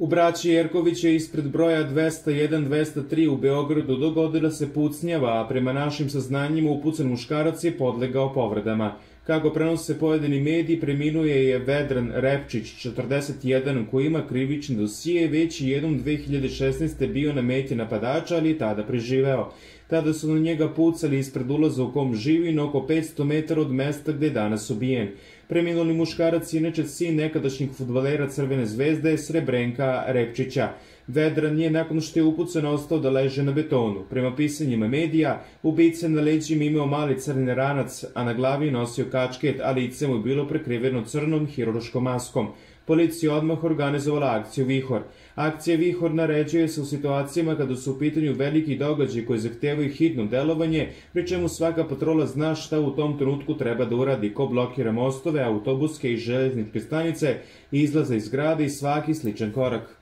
U braći Jerković je ispred broja 201-203 u Beogradu dogodila se pucnjava, a prema našim saznanjima upucan muškarac je podlegao povredama. Kako prenose pojedini mediji, preminuje je Vedran Repčić, 41, koji ima krivični dosije, već i jednom 2016. bio na meti napadača, ali je tada preživeo. Tada su na njega pucali ispred ulaza u kom živi, na oko 500 metara od mesta gde je danas ubijen. Preminuli muškarac inače sin nekadašnjih futbalera Crvene zvezde Srebrenka Repčića. Vedran je nakon što je upucan ostao da leže na betonu. Prema pisanjima medija, ubica na leđima imao mali crni ranac, a na glavi nosio kačket, a lice mu je bilo prekriveno crnom hirurškom maskom. Policija odmah organizovala akciju Vihor. Akcija Vihor naređuje se u situacijama kada su u pitanju veliki događaji koji zahtevaju hitno delovanje, pri čemu svaka patrola zna šta u tom trenutku treba da uradi, ko blokira mostove, autobuske i železničke stanice, izlaza iz grada i svaki sličan korak.